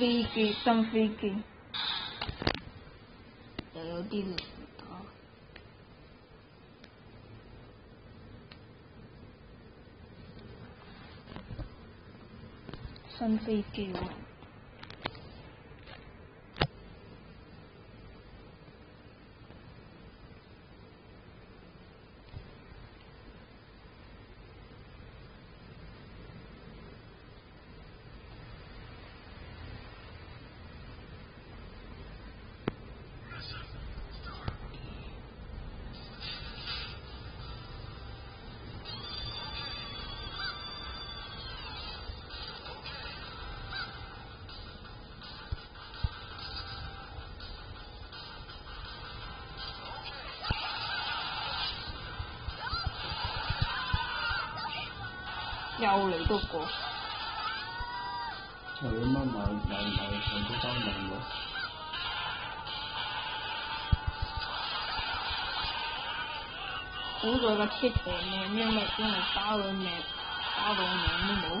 fake, isang fake. Tayo din ito. Oh. Isang fake yun. 又嚟多个，乜买买买都冇好在个咩咩咩，打到打到都冇，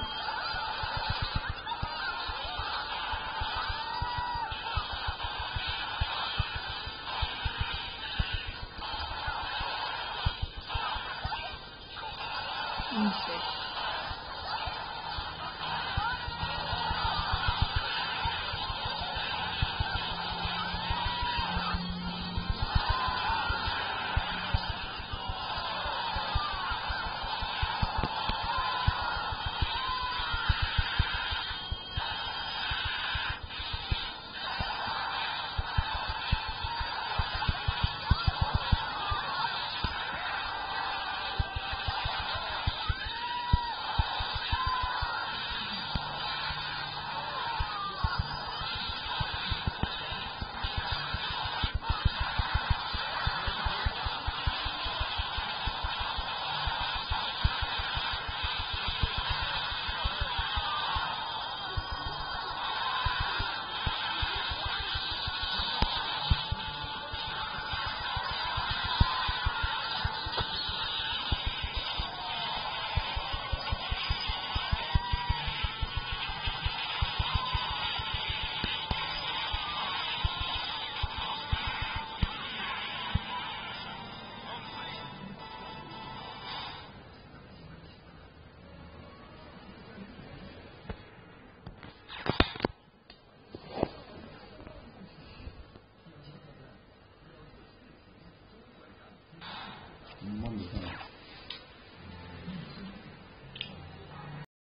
Wonderful